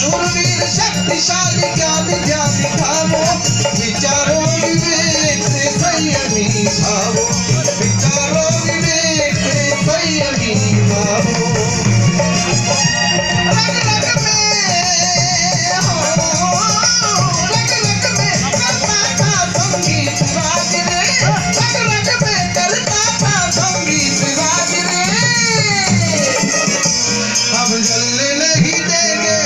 सुरवीर शक्तिशाली ज्ञान ज्ञान धामो विचारो विवेक से संयमी भावो। विचारो विवेक से संयमी भावो। अब नहीं देंगे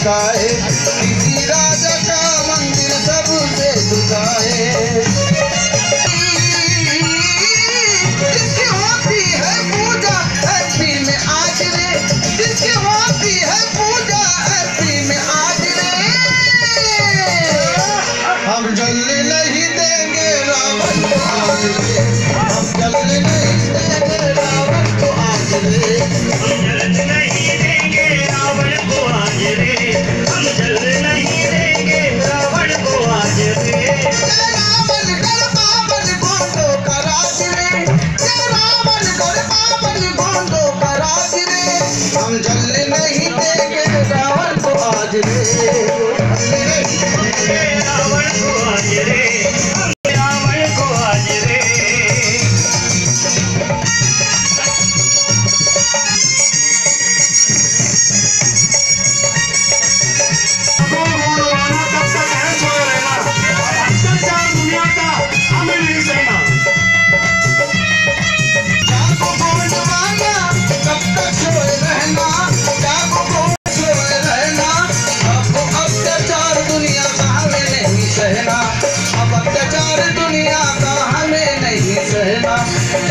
झुका है राजा का मंदिर सबसे झुका है होती है पूजा में आचरे। जिसकी होती है पूजा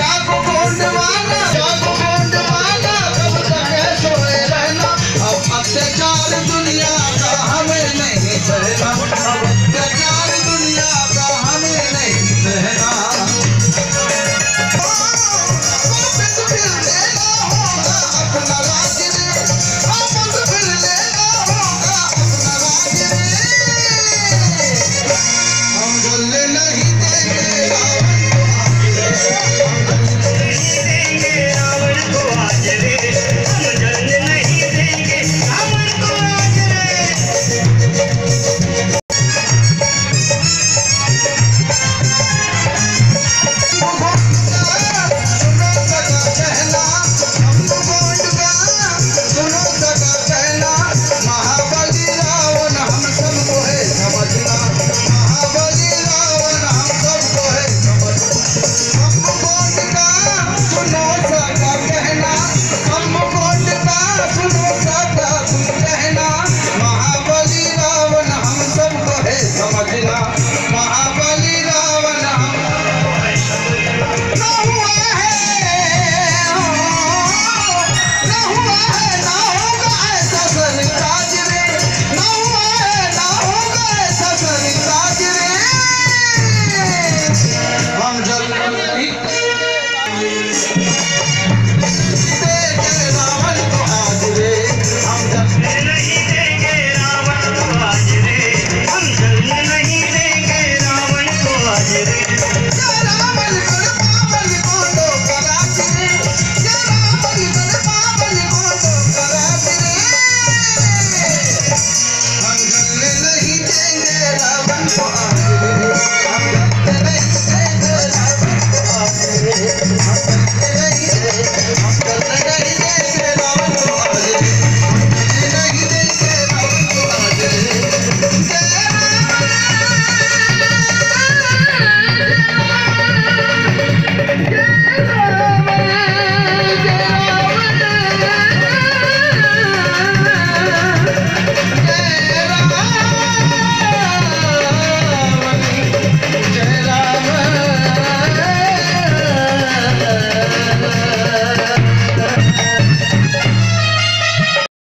जागो गोंडवाना जागो